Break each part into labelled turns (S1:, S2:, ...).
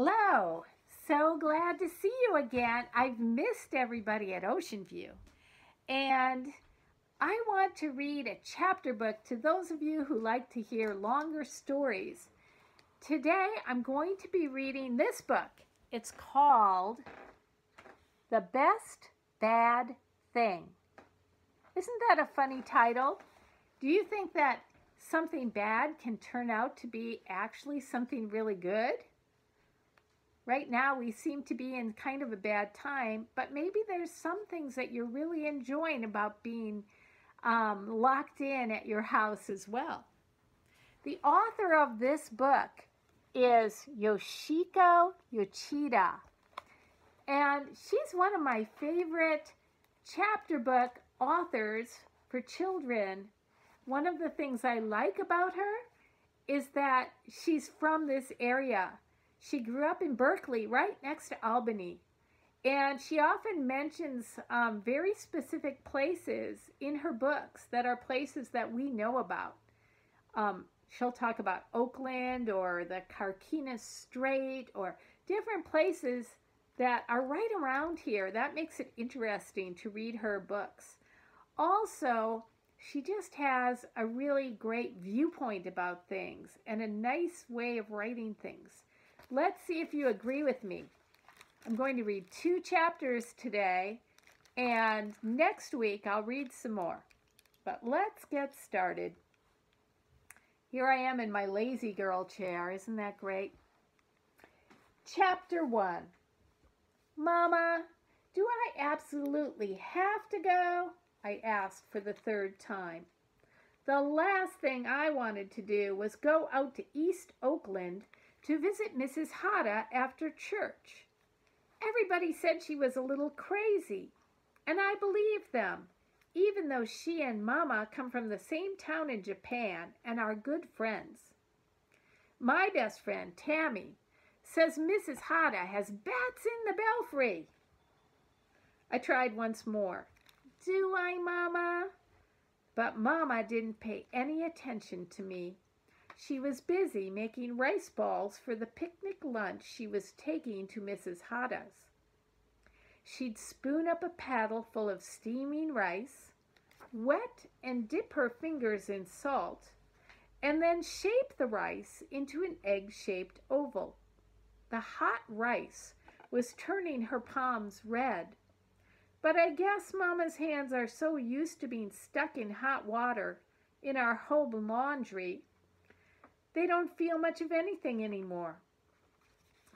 S1: Hello. So glad to see you again. I've missed everybody at Ocean View. And I want to read a chapter book to those of you who like to hear longer stories. Today I'm going to be reading this book. It's called The Best Bad Thing. Isn't that a funny title? Do you think that something bad can turn out to be actually something really good? Right now, we seem to be in kind of a bad time, but maybe there's some things that you're really enjoying about being um, locked in at your house as well. The author of this book is Yoshiko Uchida, and she's one of my favorite chapter book authors for children. One of the things I like about her is that she's from this area she grew up in Berkeley, right next to Albany. And she often mentions um, very specific places in her books that are places that we know about. Um, she'll talk about Oakland or the Carquinez Strait or different places that are right around here. That makes it interesting to read her books. Also, she just has a really great viewpoint about things and a nice way of writing things. Let's see if you agree with me. I'm going to read two chapters today, and next week I'll read some more. But let's get started. Here I am in my lazy girl chair. Isn't that great? Chapter 1 Mama, do I absolutely have to go? I asked for the third time. The last thing I wanted to do was go out to East Oakland to visit Mrs. Hata after church. Everybody said she was a little crazy, and I believed them, even though she and Mama come from the same town in Japan and are good friends. My best friend, Tammy, says Mrs. Hata has bats in the belfry. I tried once more. Do I, Mama? But Mama didn't pay any attention to me. She was busy making rice balls for the picnic lunch she was taking to Mrs. Hata's. She'd spoon up a paddle full of steaming rice, wet and dip her fingers in salt, and then shape the rice into an egg-shaped oval. The hot rice was turning her palms red. But I guess Mama's hands are so used to being stuck in hot water in our home laundry they don't feel much of anything anymore.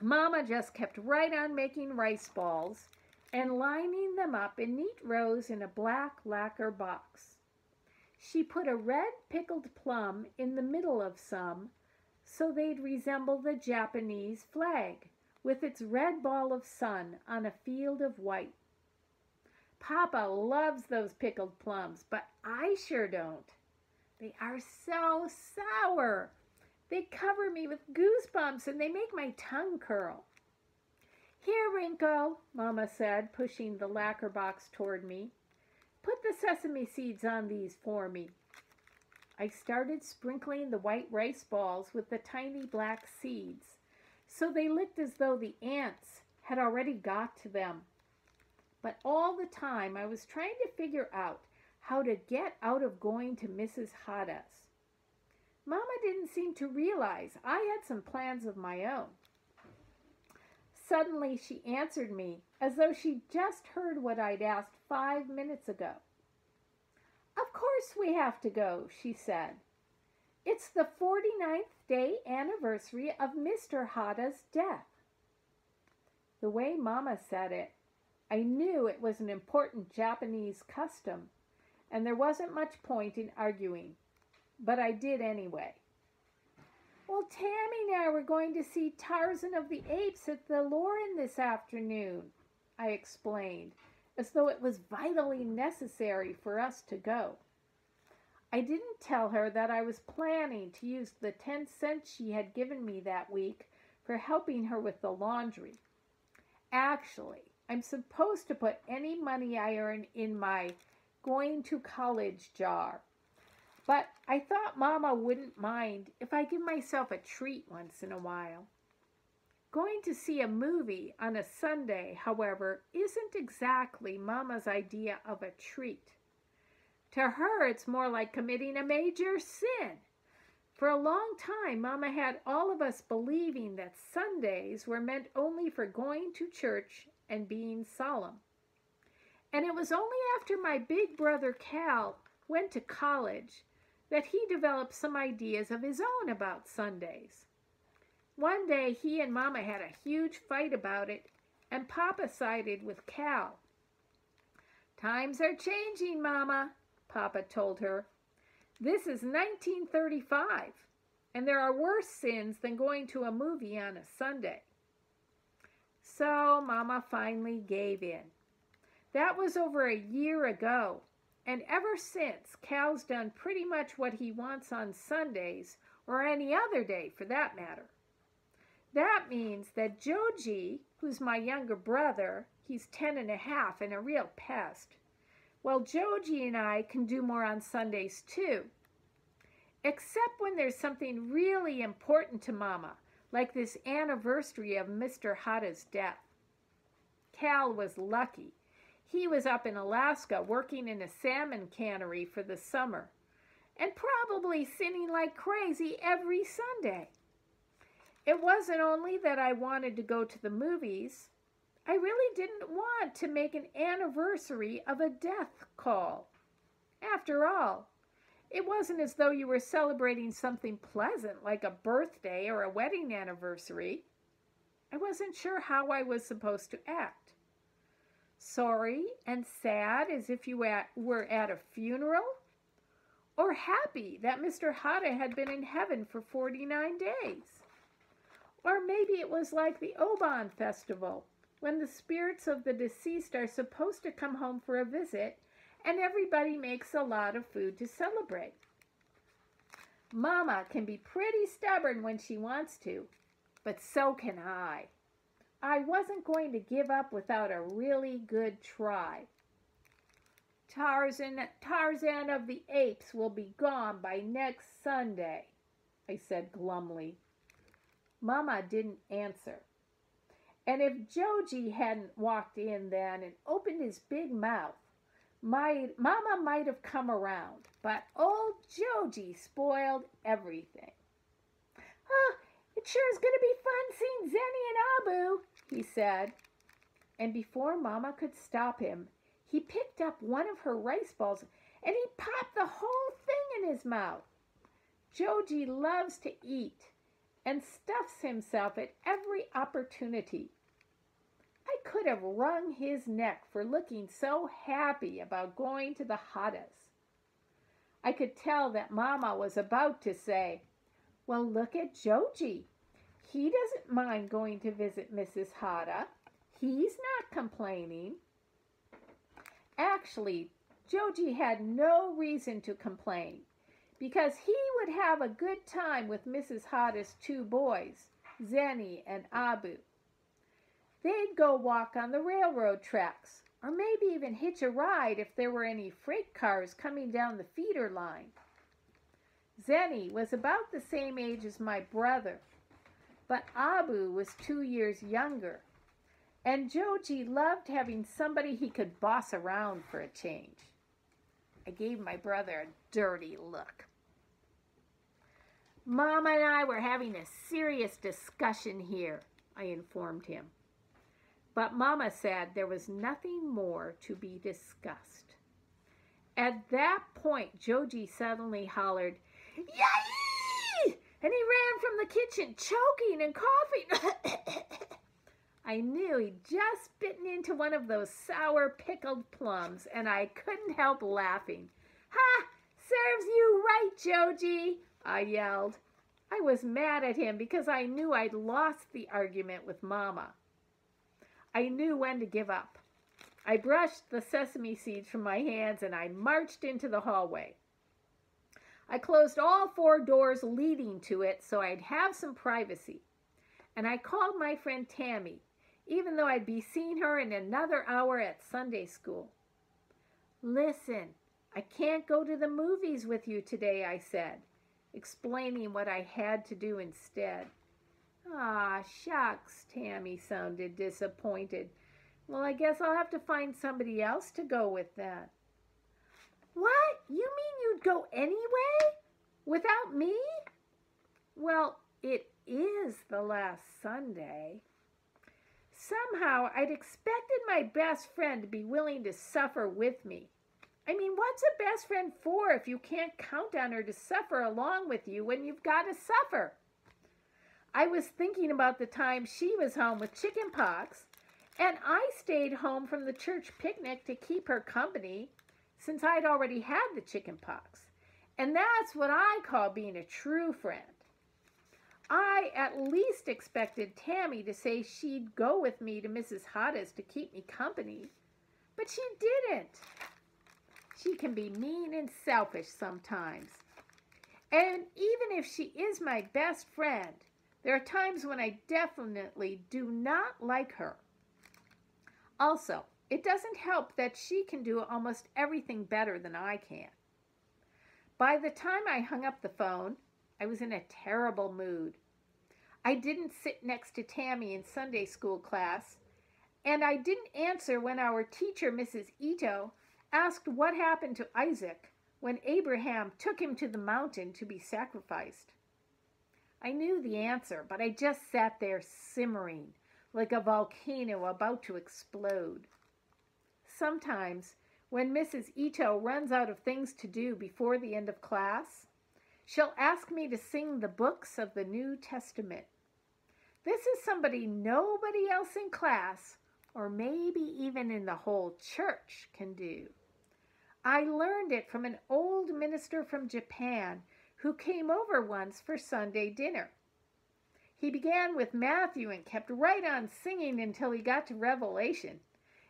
S1: Mama just kept right on making rice balls and lining them up in neat rows in a black lacquer box. She put a red pickled plum in the middle of some so they'd resemble the Japanese flag with its red ball of sun on a field of white. Papa loves those pickled plums, but I sure don't. They are so sour. They cover me with goosebumps and they make my tongue curl. Here, Rinko, Mama said, pushing the lacquer box toward me. Put the sesame seeds on these for me. I started sprinkling the white rice balls with the tiny black seeds, so they looked as though the ants had already got to them. But all the time I was trying to figure out how to get out of going to Mrs. Hata's. Mama didn't seem to realize I had some plans of my own. Suddenly she answered me as though she'd just heard what I'd asked five minutes ago. Of course we have to go, she said. It's the 49th day anniversary of Mr. Hata's death. The way Mama said it, I knew it was an important Japanese custom, and there wasn't much point in arguing but I did anyway. Well, Tammy and I were going to see Tarzan of the Apes at the Lorin this afternoon, I explained, as though it was vitally necessary for us to go. I didn't tell her that I was planning to use the 10 cents she had given me that week for helping her with the laundry. Actually, I'm supposed to put any money I earn in my going to college jar but I thought Mama wouldn't mind if I give myself a treat once in a while. Going to see a movie on a Sunday, however, isn't exactly Mama's idea of a treat. To her, it's more like committing a major sin. For a long time, Mama had all of us believing that Sundays were meant only for going to church and being solemn. And it was only after my big brother Cal went to college that he developed some ideas of his own about Sundays. One day he and Mama had a huge fight about it, and Papa sided with Cal. Times are changing, Mama, Papa told her. This is 1935, and there are worse sins than going to a movie on a Sunday. So Mama finally gave in. That was over a year ago, and ever since, Cal's done pretty much what he wants on Sundays, or any other day for that matter. That means that Joji, who's my younger brother, he's ten and a half and a real pest, well, Joji and I can do more on Sundays too. Except when there's something really important to Mama, like this anniversary of Mr. Hata's death. Cal was lucky. He was up in Alaska working in a salmon cannery for the summer and probably sinning like crazy every Sunday. It wasn't only that I wanted to go to the movies. I really didn't want to make an anniversary of a death call. After all, it wasn't as though you were celebrating something pleasant like a birthday or a wedding anniversary. I wasn't sure how I was supposed to act. Sorry and sad as if you were at a funeral? Or happy that Mr. Hata had been in heaven for 49 days? Or maybe it was like the Obon festival when the spirits of the deceased are supposed to come home for a visit and everybody makes a lot of food to celebrate. Mama can be pretty stubborn when she wants to, but so can I. I wasn't going to give up without a really good try. Tarzan, Tarzan of the Apes will be gone by next Sunday, I said glumly. Mama didn't answer. And if Joji hadn't walked in then and opened his big mouth, my, Mama might have come around, but old Joji spoiled everything. Oh, it sure is going to be fun seeing Zenny and Abu, he said. And before Mama could stop him, he picked up one of her rice balls and he popped the whole thing in his mouth. Joji loves to eat and stuffs himself at every opportunity. I could have wrung his neck for looking so happy about going to the Hatas. I could tell that Mama was about to say, Well, look at Joji. He doesn't mind going to visit Mrs. Hata. He's not complaining. Actually, Joji had no reason to complain because he would have a good time with Mrs. Hata's two boys, Zenny and Abu. They'd go walk on the railroad tracks, or maybe even hitch a ride if there were any freight cars coming down the feeder line. Zenny was about the same age as my brother, but Abu was two years younger, and Joji loved having somebody he could boss around for a change. I gave my brother a dirty look. Mama and I were having a serious discussion here, I informed him. But Mama said there was nothing more to be discussed. At that point, Joji suddenly hollered, Yay! And he ran from the kitchen, choking and coughing. I knew he'd just bitten into one of those sour pickled plums, and I couldn't help laughing. Ha! Serves you right, Joji! I yelled. I was mad at him because I knew I'd lost the argument with Mama. I knew when to give up. I brushed the sesame seeds from my hands and I marched into the hallway. I closed all four doors leading to it so I'd have some privacy. And I called my friend Tammy, even though I'd be seeing her in another hour at Sunday school. Listen, I can't go to the movies with you today, I said explaining what I had to do instead. Ah, shucks, Tammy sounded disappointed. Well, I guess I'll have to find somebody else to go with that. What? You mean you'd go anyway? Without me? Well, it is the last Sunday. Somehow I'd expected my best friend to be willing to suffer with me. I mean, what's a best friend for if you can't count on her to suffer along with you when you've got to suffer? I was thinking about the time she was home with chicken pox, and I stayed home from the church picnic to keep her company since I'd already had the chicken pox. And that's what I call being a true friend. I at least expected Tammy to say she'd go with me to Mrs. Hata's to keep me company, but she didn't. She can be mean and selfish sometimes. And even if she is my best friend, there are times when I definitely do not like her. Also, it doesn't help that she can do almost everything better than I can. By the time I hung up the phone, I was in a terrible mood. I didn't sit next to Tammy in Sunday school class, and I didn't answer when our teacher, Mrs. Ito, asked what happened to Isaac when Abraham took him to the mountain to be sacrificed. I knew the answer, but I just sat there simmering like a volcano about to explode. Sometimes, when Mrs. Ito runs out of things to do before the end of class, she'll ask me to sing the books of the New Testament. This is somebody nobody else in class, or maybe even in the whole church, can do. I learned it from an old minister from Japan who came over once for Sunday dinner. He began with Matthew and kept right on singing until he got to Revelation.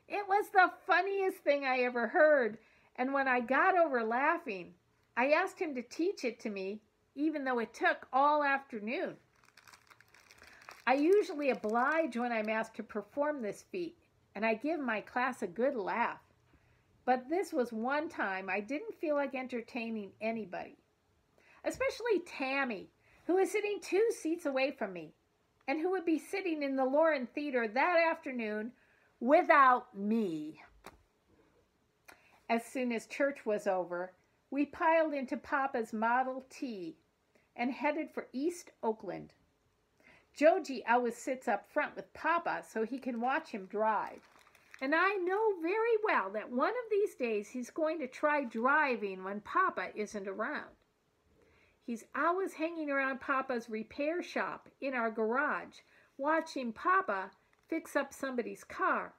S1: It was the funniest thing I ever heard, and when I got over laughing, I asked him to teach it to me, even though it took all afternoon. I usually oblige when I'm asked to perform this feat, and I give my class a good laugh. But this was one time I didn't feel like entertaining anybody, especially Tammy, who was sitting two seats away from me, and who would be sitting in the Lorin Theater that afternoon without me. As soon as church was over, we piled into Papa's Model T and headed for East Oakland. Joji always sits up front with Papa so he can watch him drive. And I know very well that one of these days he's going to try driving when Papa isn't around. He's always hanging around Papa's repair shop in our garage, watching Papa fix up somebody's car.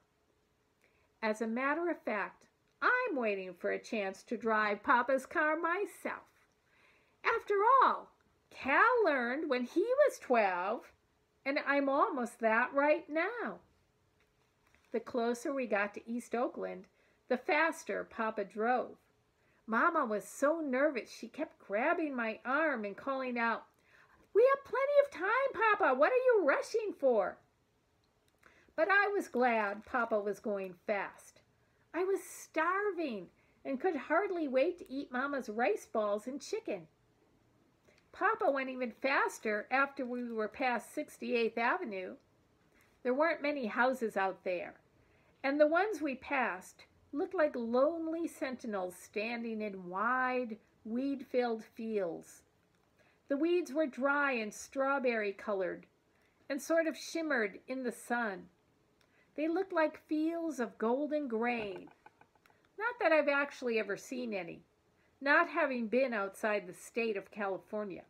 S1: As a matter of fact, I'm waiting for a chance to drive Papa's car myself. After all, Cal learned when he was 12 and I'm almost that right now. The closer we got to East Oakland, the faster Papa drove. Mama was so nervous she kept grabbing my arm and calling out, We have plenty of time, Papa. What are you rushing for? But I was glad Papa was going fast. I was starving and could hardly wait to eat Mama's rice balls and chicken. Papa went even faster after we were past 68th Avenue. There weren't many houses out there, and the ones we passed looked like lonely sentinels standing in wide, weed filled fields. The weeds were dry and strawberry colored and sort of shimmered in the sun. They looked like fields of golden grain. Not that I've actually ever seen any not having been outside the state of California.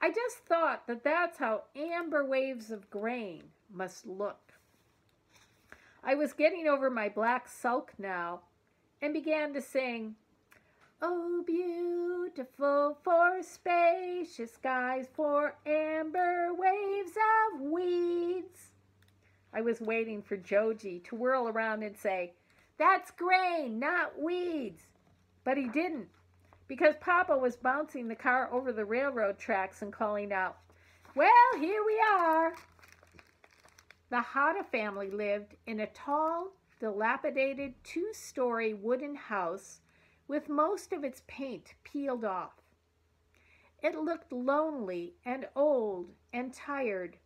S1: I just thought that that's how amber waves of grain must look. I was getting over my black sulk now and began to sing, Oh, beautiful for spacious skies, for amber waves of weeds. I was waiting for Joji to whirl around and say, That's grain, not weeds. But he didn't, because Papa was bouncing the car over the railroad tracks and calling out, Well, here we are. The Hata family lived in a tall, dilapidated two story wooden house with most of its paint peeled off. It looked lonely and old and tired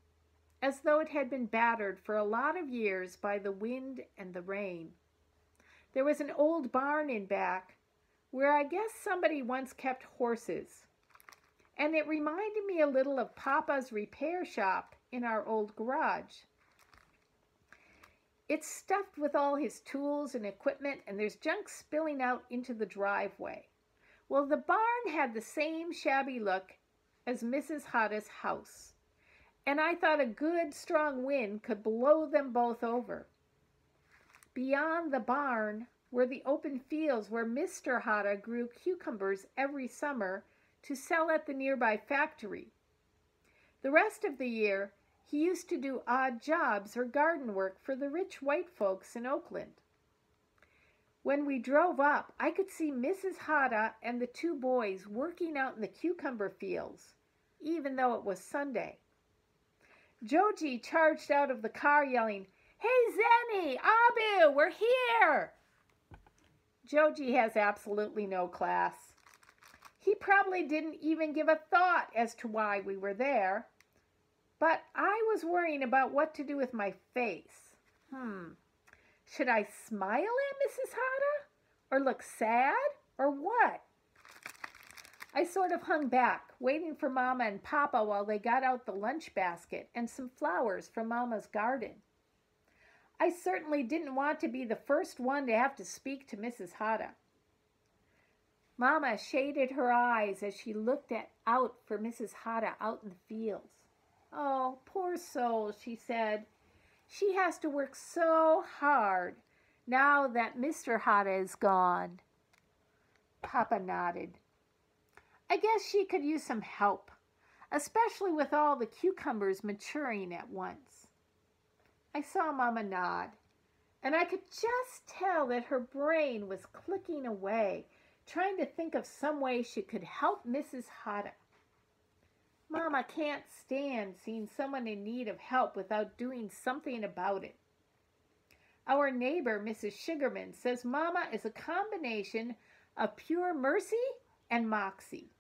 S1: as though it had been battered for a lot of years by the wind and the rain. There was an old barn in back where I guess somebody once kept horses, and it reminded me a little of Papa's repair shop in our old garage. It's stuffed with all his tools and equipment, and there's junk spilling out into the driveway. Well, the barn had the same shabby look as Mrs. Hata's house, and I thought a good strong wind could blow them both over. Beyond the barn were the open fields where Mr. Hata grew cucumbers every summer to sell at the nearby factory. The rest of the year, he used to do odd jobs or garden work for the rich white folks in Oakland. When we drove up, I could see Mrs. Hata and the two boys working out in the cucumber fields, even though it was Sunday. Joji charged out of the car yelling, Hey Zenny, Abu, we're here! Joji has absolutely no class. He probably didn't even give a thought as to why we were there. But I was worrying about what to do with my face. Hmm. Should I smile at Mrs. Hata? Or look sad? Or what? I sort of hung back, waiting for Mama and Papa while they got out the lunch basket and some flowers from Mama's garden. I certainly didn't want to be the first one to have to speak to Mrs. Hata. Mama shaded her eyes as she looked at, out for Mrs. Hata out in the fields. Oh, poor soul, she said. She has to work so hard now that Mr. Hata is gone. Papa nodded. I guess she could use some help, especially with all the cucumbers maturing at once. I saw Mama nod, and I could just tell that her brain was clicking away, trying to think of some way she could help Mrs. Hata. Mama can't stand seeing someone in need of help without doing something about it. Our neighbor, Mrs. Sugarman, says Mama is a combination of pure mercy and moxie.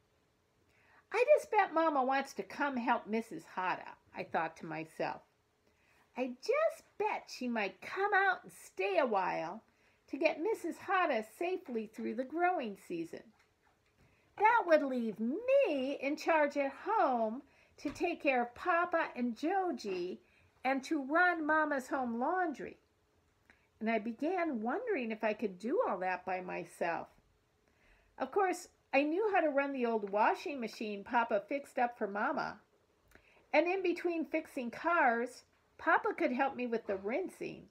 S1: I just bet Mama wants to come help Mrs. Hata, I thought to myself. I just bet she might come out and stay a while to get Mrs. Hata safely through the growing season. That would leave me in charge at home to take care of Papa and Joji and to run Mama's home laundry. And I began wondering if I could do all that by myself. Of course, I knew how to run the old washing machine Papa fixed up for Mama. And in between fixing cars, Papa could help me with the rinsing.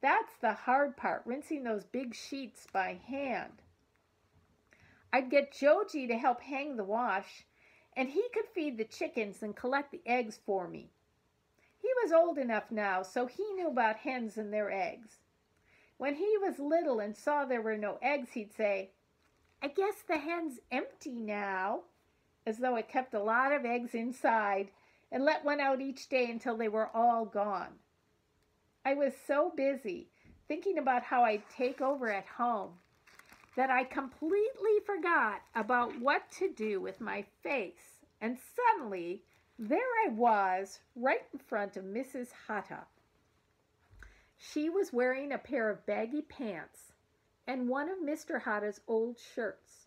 S1: That's the hard part, rinsing those big sheets by hand. I'd get Joji to help hang the wash, and he could feed the chickens and collect the eggs for me. He was old enough now, so he knew about hens and their eggs. When he was little and saw there were no eggs, he'd say, I guess the hen's empty now, as though it kept a lot of eggs inside and let one out each day until they were all gone. I was so busy thinking about how I'd take over at home that I completely forgot about what to do with my face. And suddenly, there I was, right in front of Mrs. Hata. She was wearing a pair of baggy pants and one of Mr. Hata's old shirts,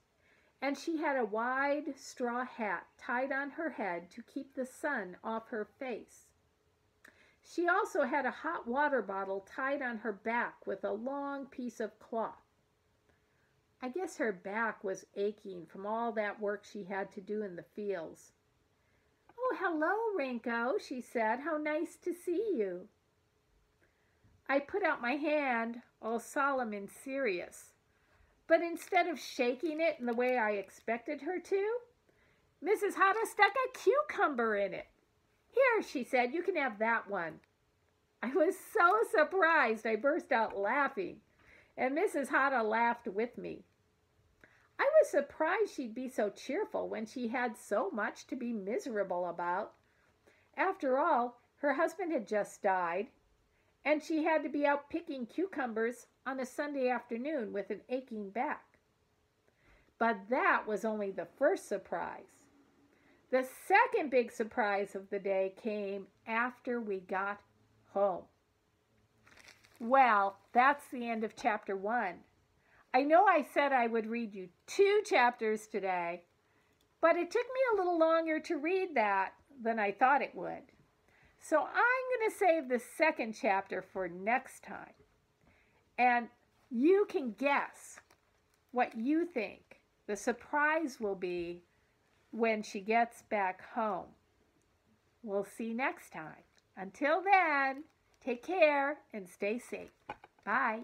S1: and she had a wide straw hat tied on her head to keep the sun off her face. She also had a hot water bottle tied on her back with a long piece of cloth. I guess her back was aching from all that work she had to do in the fields. Oh, hello, Rinko, she said. How nice to see you. I put out my hand, all solemn and serious. But instead of shaking it in the way I expected her to, Mrs. Hata stuck a cucumber in it. Here, she said, you can have that one. I was so surprised I burst out laughing, and Mrs. Hata laughed with me. I was surprised she'd be so cheerful when she had so much to be miserable about. After all, her husband had just died, and she had to be out picking cucumbers on a Sunday afternoon with an aching back. But that was only the first surprise. The second big surprise of the day came after we got home. Well, that's the end of chapter one. I know I said I would read you two chapters today, but it took me a little longer to read that than I thought it would. So I'm going to save the second chapter for next time. And you can guess what you think the surprise will be when she gets back home. We'll see next time. Until then, take care and stay safe. Bye.